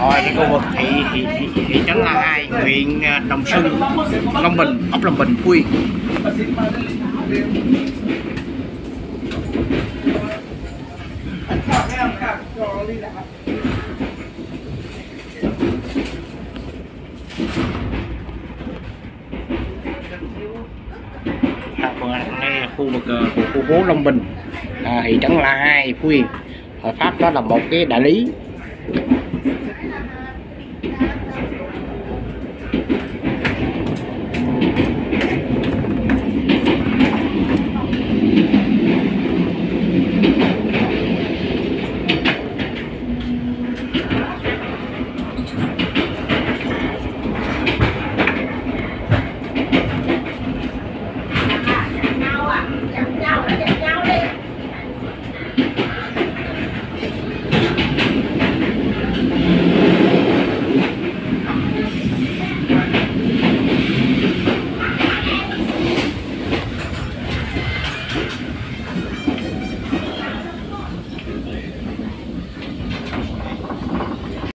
rồi cái khu vực thị thị, thị, thị trấn La Hai huyện à, Đồng Xuân Long Bình ấp Long Bình Quy. Dạ, vâng Yên khu vực à, của khu phố Long Bình à, thị trấn La Hai Phú Yên hợp pháp đó là một cái đại lý.